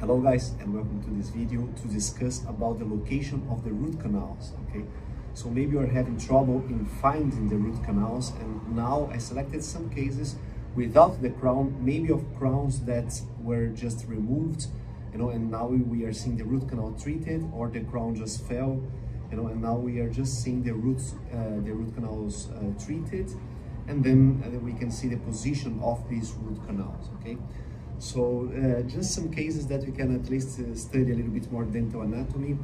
Hello guys and welcome to this video to discuss about the location of the root canals, okay? So maybe you're having trouble in finding the root canals and now I selected some cases without the crown, maybe of crowns that were just removed, you know, and now we are seeing the root canal treated or the crown just fell, you know, and now we are just seeing the roots, uh, the root canals uh, treated and then uh, we can see the position of these root canals, okay? So uh, just some cases that we can at least uh, study a little bit more dental anatomy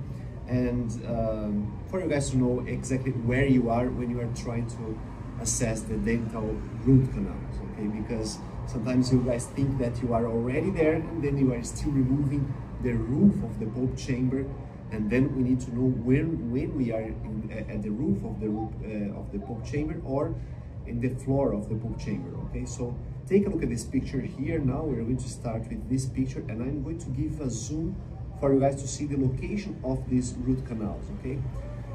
and um, for you guys to know exactly where you are when you are trying to assess the dental root canals, okay? Because sometimes you guys think that you are already there and then you are still removing the roof of the pulp chamber and then we need to know when, when we are in, at the roof of the, roof, uh, of the pulp chamber or in the floor of the pulp chamber, okay? So take a look at this picture here now. We're going to start with this picture and I'm going to give a zoom for you guys to see the location of these root canals, okay?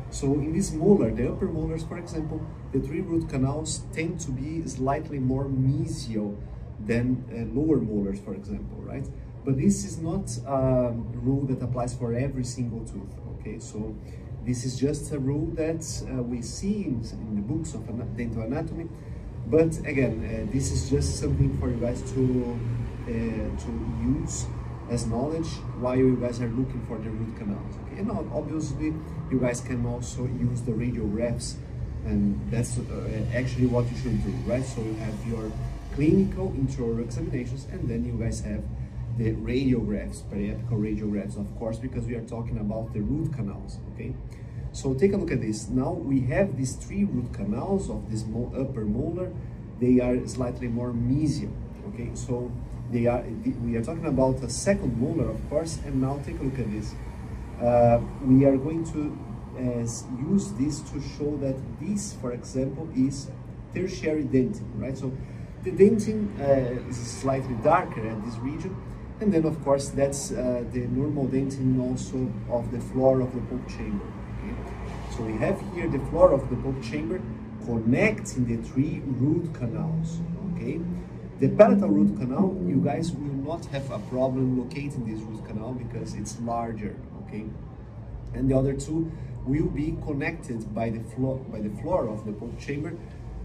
So in this molar, the upper molars, for example, the three root canals tend to be slightly more mesial than uh, lower molars, for example, right? But this is not a rule that applies for every single tooth, okay? So this is just a rule that uh, we see in, in, the books of dental anatomy. But again, uh, this is just something for you guys to, uh, to use as knowledge while you guys are looking for the root canals. Okay? And obviously, you guys can also use the radiographs and that's uh, actually what you should do, right? So you have your clinical intraoral examinations and then you guys have the radiographs, periapical radiographs, of course, because we are talking about the root canals, okay? So take a look at this. Now we have these three root canals of this upper molar. They are slightly more mesial, okay? So they are, we are talking about a second molar, of course, and now take a look at this. Uh, we are going to uh, use this to show that this, for example, is tertiary dentin, right? So the dentin uh, is slightly darker at this region, and then of course that's uh, the normal dentin also of the floor of the pulp chamber. Okay? So we have here the floor of the pulp chamber connecting the three root canals. Okay, the palatal root canal, you guys will not have a problem locating this root canal because it's larger. Okay, and the other two will be connected by the floor by the floor of the pulp chamber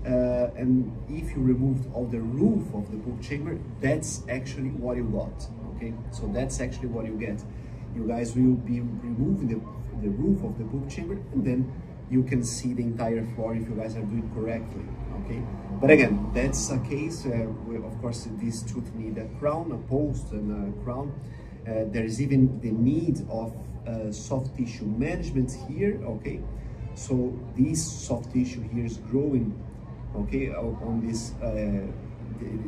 uh, and if you removed all the roof of the pulp chamber, that's actually what you got okay? So that's actually what you get. You guys will be removing the, the roof of the pulp chamber and then you can see the entire floor if you guys are doing correctly. Okay? But again that's a case uh, where of course this tooth need a crown a post and a crown. Uh, there is even the need of uh, soft tissue management here okay? So this soft tissue here is growing okay on this uh,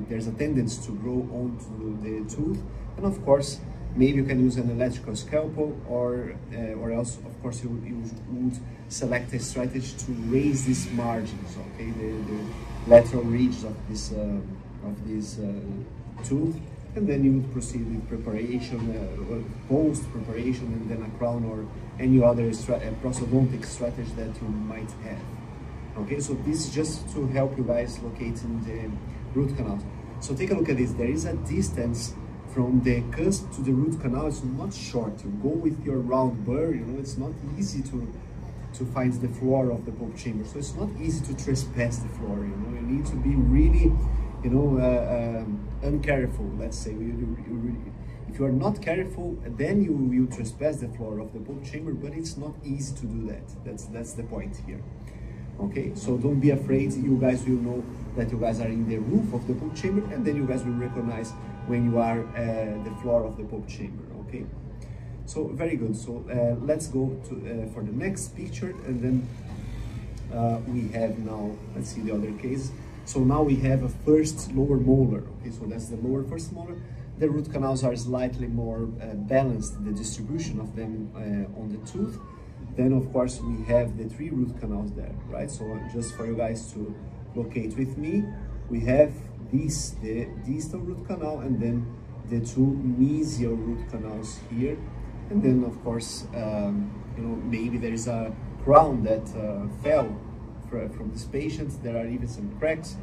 there's a tendency to grow onto the tooth. And of course maybe you can use an electrical scalpel or uh, or else of course you, you would select a strategy to raise these margins okay? The, the lateral ridges of this uh, of this uh, tooth. And then you would proceed with preparation uh, post preparation and then a crown or any other stra uh, prosthodontic strategy that you might have. Okay so this is just to help you guys locating the root canals so take a look at this. There is a distance from the cusp to the root canal. It's not short. You go with your round burr you know it's not easy to to find the floor of the pulp chamber. So it's not easy to trespass the floor you know. You need to be really you know uh, um, uncareful let's say. You, you, you, if you are not careful then you will trespass the floor of the pulp chamber but it's not easy to do that. That's that's the point here. Okay so don't be afraid. You guys will know that you guys are in the roof of the pulp chamber and then you guys will recognize when you are uh, the floor of the pulp chamber okay? So very good. So uh, let's go to uh, for the next picture and then uh, we have now let's see the other case. So now we have a first lower molar okay? So that's the lower first molar. The root canals are slightly more uh, balanced the distribution of them uh, on the tooth. Then of course we have the three root canals there, right? So just for you guys to locate with me, we have this, the distal root canal and then the two mesial root canals here. And then of course, um, you know, maybe there is a crown that uh, fell from this patient. There are even some cracks.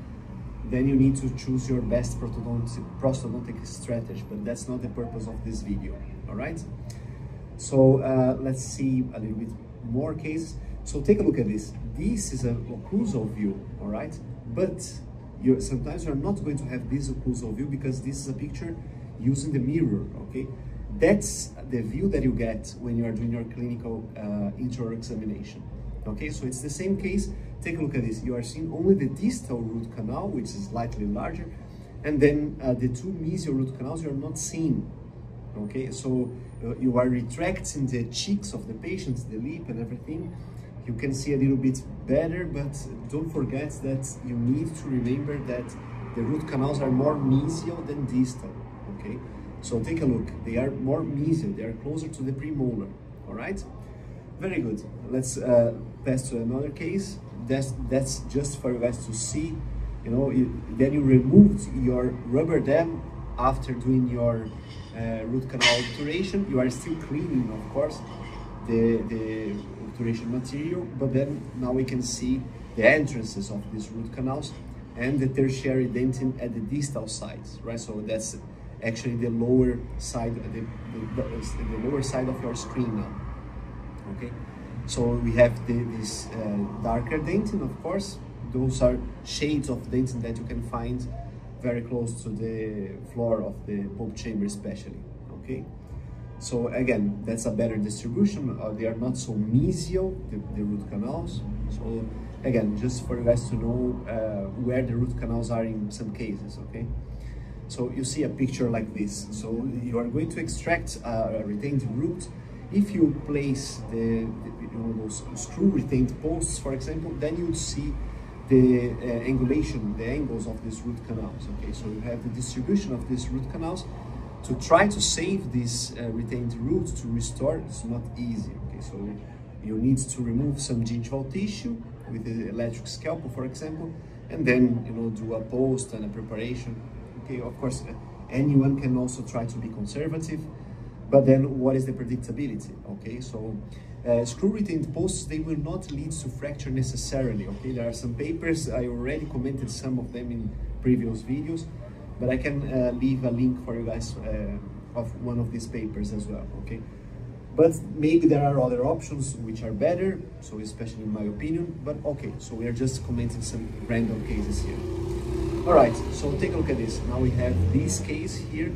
Then you need to choose your best prosthodontic, prosthodontic strategy, but that's not the purpose of this video. all right? So uh, let's see a little bit more cases. So take a look at this. This is an occlusal view, all right? But you're, sometimes you're not going to have this occlusal view because this is a picture using the mirror, okay? That's the view that you get when you are doing your clinical uh, intraoral examination. Okay, so it's the same case. Take a look at this. You are seeing only the distal root canal, which is slightly larger, and then uh, the two mesial root canals you are not seeing. Okay, so uh, you are retracting the cheeks of the patients, the lip and everything. You can see a little bit better, but don't forget that you need to remember that the root canals are more mesial than distal. Okay, so take a look. They are more mesial. They are closer to the premolar. All right. Very good. Let's uh, pass to another case. That's that's just for you guys to see. You know, you, then you removed your rubber dam after doing your uh, root canal obturation. You are still cleaning, of course, the the obturation material, but then now we can see the entrances of these root canals and the tertiary dentin at the distal sides, right? So that's actually the lower side, the, the, the lower side of your screen now okay? So we have the, this uh, darker dentin of course. Those are shades of dentin that you can find very close to the floor of the pulp chamber especially okay so again that's a better distribution. Uh, they are not so mesial the, the, root canals. So again just for you guys to know uh, where the root canals are in some cases okay? So you see a picture like this. So you are going to extract a retained root. If you place the, the you know, those screw retained posts, for example, then you would see the uh, angulation, the angles of these root canals. Okay, so you have the distribution of these root canals. To try to save these uh, retained roots to restore, it's not easy. Okay, so you need to remove some gingival tissue with the electric scalpel, for example, and then you know do a post and a preparation. Okay, of course, anyone can also try to be conservative but then what is the predictability? Okay, so uh, screw retained posts, they will not lead to fracture necessarily. Okay, there are some papers, I already commented some of them in previous videos, but I can uh, leave a link for you guys uh, of one of these papers as well. Okay, but maybe there are other options which are better, so especially in my opinion, but okay, so we are just commenting some random cases here. All right, so take a look at this. Now we have this case here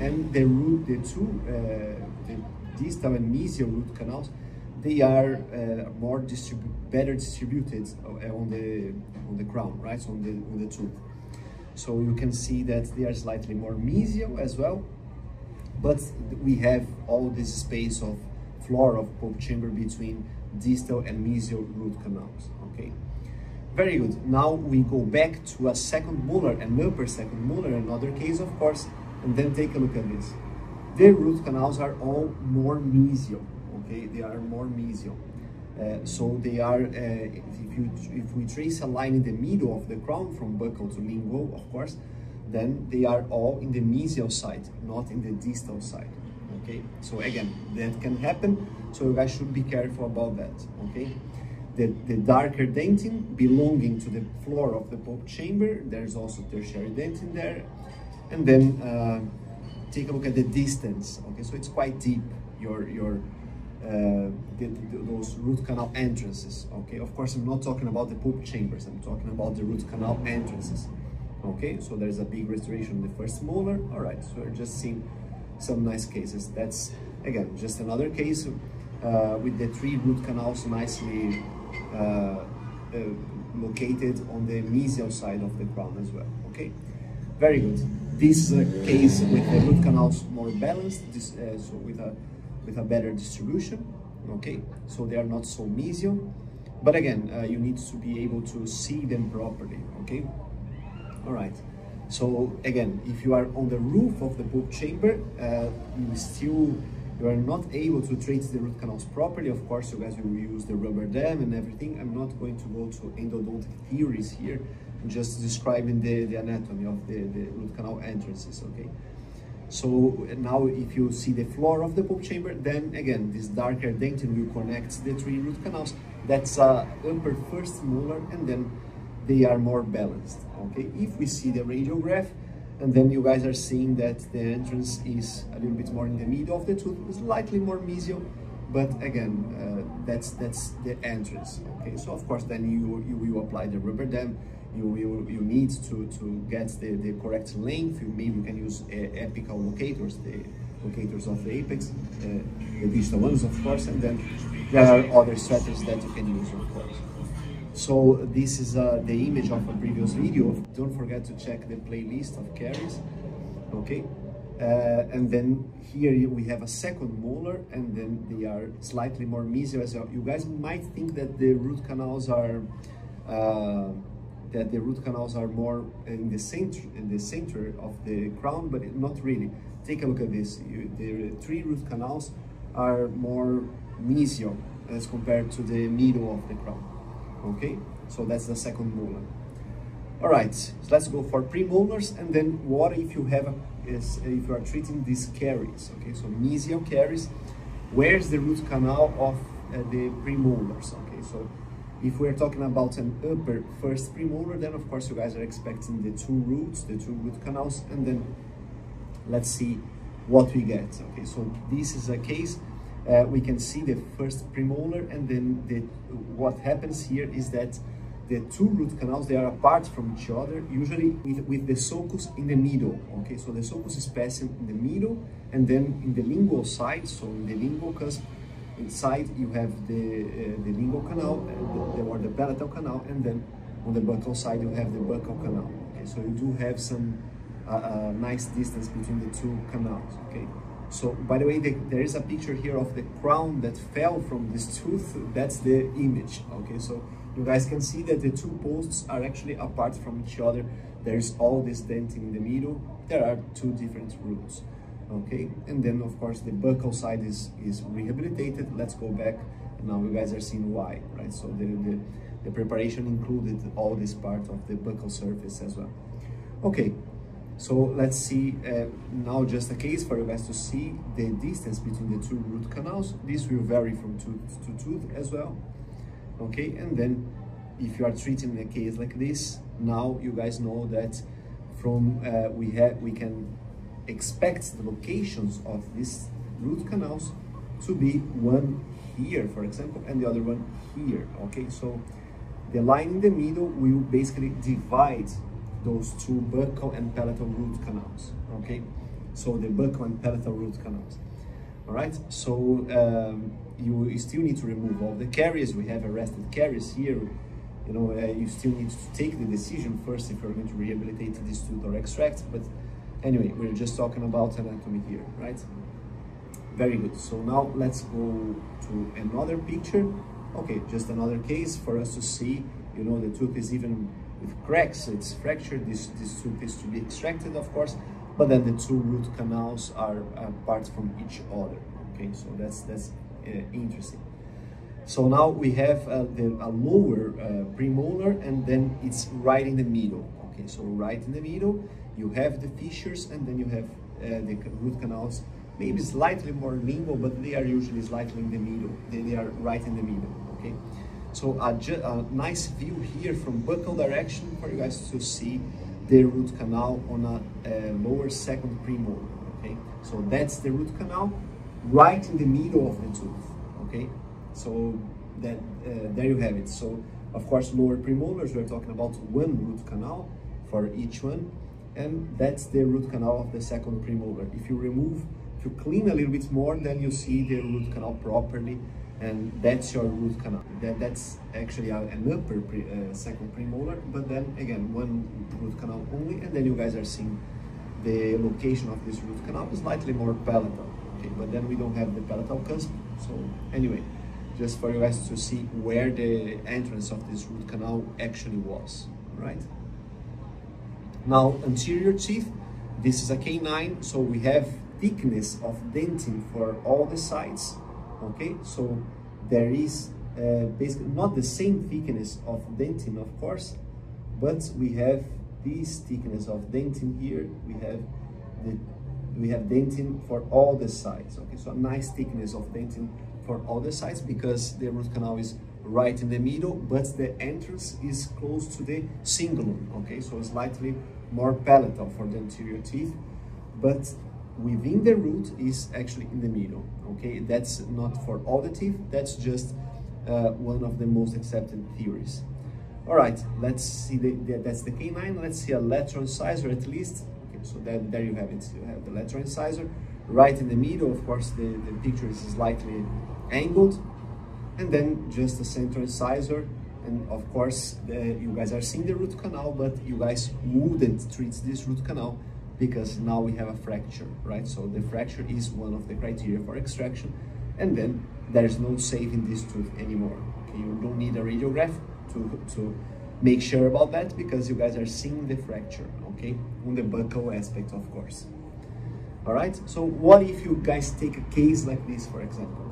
and the root, the two, uh, the and mesial root canals, they are uh, more distribu better distributed uh, on the on the crown, right? So on the on the tooth. So you can see that they are slightly more mesial as well, but we have all this space of floor of pulp chamber between distal and mesial root canals. Okay. Very good. Now we go back to a second molar and upper second molar, another case, of course, and then take a look at this. The root canals are all more mesial, okay? They are more mesial. Uh, so they are, uh, if, you, if we trace a line in the middle of the crown from buccal to lingual, of course, then they are all in the mesial side, not in the distal side, okay? So again, that can happen, so you guys should be careful about that, okay? The, the darker dentin belonging to the floor of the pulp chamber, there's also tertiary dentin there, and then uh, take a look at the distance. Okay, so it's quite deep. Your your uh, the, the, those root canal entrances. Okay, of course I'm not talking about the pulp chambers. I'm talking about the root canal entrances. Okay, so there's a big restoration in the first molar. All right, so we're just seeing some nice cases. That's again just another case uh, with the three root canals nicely uh, uh, located on the mesial side of the crown as well. Okay, very good this case with the root canals more balanced, this, uh, so with a with a better distribution. Okay, so they are not so mesial, but again, uh, you need to be able to see them properly. Okay, all right. So again, if you are on the roof of the pulp chamber, uh, you still you are not able to treat the root canals properly. Of course, you guys will use the rubber dam and everything. I'm not going to go to endodontic theories here just describing the, the anatomy of the, the root canal entrances, okay? So now if you see the floor of the pulp chamber, then again, this darker dentin will connect the three root canals. That's uh, upper first molar and then they are more balanced, okay? If we see the radiograph, and then you guys are seeing that the entrance is a little bit more in the middle of the tooth, slightly more mesial, but again, uh, that's that's the entrance. Okay, so of course then you you will apply the rubber dam. You will you need to to get the the correct length. You maybe you can use uh, apical locators, the locators of the apex, uh, the digital ones of course, and then there are other strategies that you can use of course. So this is uh, the image of a previous video. Don't forget to check the playlist of caries. okay? Uh, and then here we have a second molar and then they are slightly more mesial as well. You guys might think that the root canals are uh, that the root canals are more in the center in the center of the crown, but not really. Take a look at this. You, the three root canals are more mesial as compared to the middle of the crown okay so that's the second molar all right so let's go for premolars and then what if you have a, is if you are treating these caries okay so mesial caries where's the root canal of uh, the premolars okay? So if we're talking about an upper first premolar then of course you guys are expecting the two roots the two root canals and then let's see what we get okay? So this is a case uh, we can see the first premolar and then the, what happens here is that the two root canals they are apart from each other usually with, with the sulcus in the middle okay? So the sulcus is passing in the middle and then in the lingual side so in the lingual cusp inside you have the uh, the lingual canal uh, the, or the palatal canal and then on the buccal side you have the buccal canal okay? So you do have some uh, uh nice distance between the two canals okay so, by the way, the, there is a picture here of the crown that fell from this tooth. That's the image, okay? So, you guys can see that the two posts are actually apart from each other. There's all this dentin in the middle. There are two different roots, okay? And then, of course, the buccal side is, is rehabilitated. Let's go back. Now you guys are seeing why, right? So, the, the, the preparation included all this part of the buccal surface as well. Okay, so let's see uh, now just a case for you guys to see the distance between the two root canals. This will vary from tooth to tooth as well. Okay, and then if you are treating a case like this, now you guys know that from uh, we have we can expect the locations of these root canals to be one here, for example, and the other one here. Okay, so the line in the middle will basically divide those two buccal and palatal root canals, okay? So the buccal and palatal root canals, all right? So um, you, still need to remove all the caries. We have arrested caries here. You know, uh, you still need to take the decision first if you're going to rehabilitate this tooth or extract. But anyway, we're just talking about anatomy here, right? Very good. So now let's go to another picture. Okay, just another case for us to see, you know, the tooth is even with cracks, it's fractured, this, this tooth is to be extracted, of course, but then the two root canals are apart from each other, okay, so that's, that's uh, interesting. So now we have uh, the, a lower uh, premolar and then it's right in the middle, okay, so right in the middle, you have the fissures and then you have uh, the root canals maybe slightly more lingual, but they are usually slightly in the middle. They, they are right in the middle, okay? So a, a, nice view here from buccal direction for you guys to see the root canal on a, a lower second premolar, okay? So that's the root canal right in the middle of the tooth, okay? So that uh, there you have it. So of course lower premolars, we're talking about one root canal for each one, and that's the root canal of the second premolar. If you remove, you clean a little bit more, then you see the root canal properly and that's your root canal. That, that's actually an upper pre, uh, second premolar, but then again, one root canal only, and then you guys are seeing the location of this root canal is slightly more palatal, okay, but then we don't have the palatal cusp, so anyway, just for you guys to see where the entrance of this root canal actually was, right? Now, anterior teeth, this is a canine, so we have thickness of dentin for all the sides, okay? So there is uh, basically not the same thickness of dentin of course but we have this thickness of dentin here. We have the we have dentin for all the sides okay? So a nice thickness of dentin for all the sides because the root canal is right in the middle but the entrance is close to the cingulum okay? So slightly more palatal for the anterior teeth, but within the root is actually in the middle, okay? That's not for teeth, that's just uh, one of the most accepted theories. All right, let's see, the, the, that's the canine, let's see a lateral incisor at least. Okay, so that, there you have it, you have the lateral incisor. Right in the middle, of course, the, the picture is slightly angled, and then just the central incisor, and of course, the, you guys are seeing the root canal, but you guys wouldn't treat this root canal because now we have a fracture, right? So the fracture is one of the criteria for extraction, and then there's no saving this tooth anymore. Okay, you don't need a radiograph to, to make sure about that because you guys are seeing the fracture, okay? On the buccal aspect, of course. All right, so what if you guys take a case like this, for example,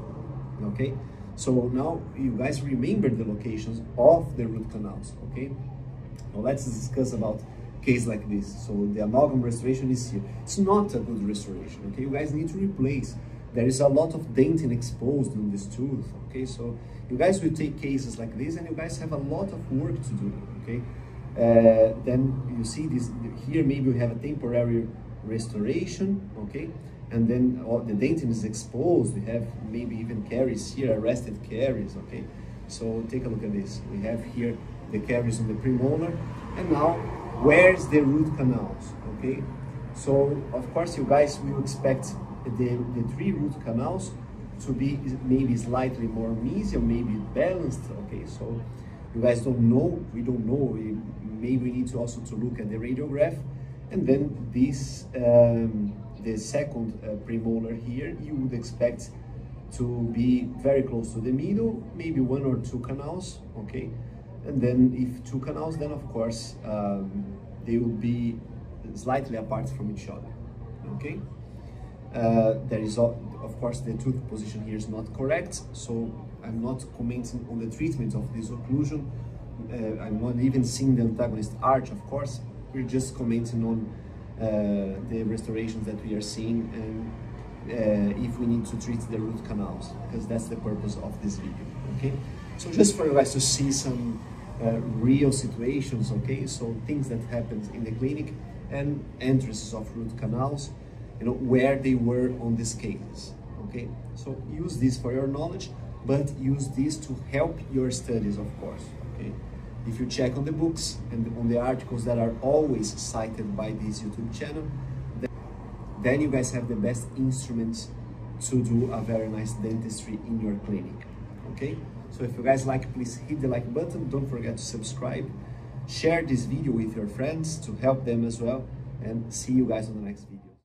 okay? So now you guys remember the locations of the root canals, okay? Now let's discuss about case like this. So the amalgam restoration is here. It's not a good restoration, okay? You guys need to replace. There is a lot of dentin exposed in this tooth, okay? So you guys will take cases like this and you guys have a lot of work to do, okay? Uh, then you see this here, maybe we have a temporary restoration, okay? And then all the dentin is exposed. We have maybe even caries here, arrested caries, okay? So take a look at this. We have here the caries on the premolar and now where's the root canals okay? So of course you guys will expect the the three root canals to be maybe slightly more mesial maybe balanced okay? So you guys don't know we don't know. Maybe we need to also to look at the radiograph. And then this um, the second uh, premolar here you would expect to be very close to the middle maybe one or two canals okay and then if two canals, then of course um, they will be slightly apart from each other. Okay. Uh, there is, of course, the tooth position here is not correct, so I'm not commenting on the treatment of this occlusion. Uh, I'm not even seeing the antagonist arch, of course. We're just commenting on uh, the restorations that we are seeing and uh, if we need to treat the root canals, because that's the purpose of this video, okay? So just for you guys to see some uh, real situations, okay? So things that happened in the clinic and entrances of root canals, you know, where they were on these cases, okay? So use this for your knowledge, but use this to help your studies, of course, okay? If you check on the books and on the articles that are always cited by this YouTube channel, then you guys have the best instruments to do a very nice dentistry in your clinic, okay? So if you guys like, please hit the like button. Don't forget to subscribe. Share this video with your friends to help them as well. And see you guys on the next video.